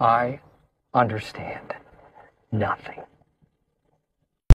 I understand nothing.